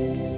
Bye.